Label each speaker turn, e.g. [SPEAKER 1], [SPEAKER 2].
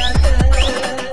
[SPEAKER 1] good, good, good.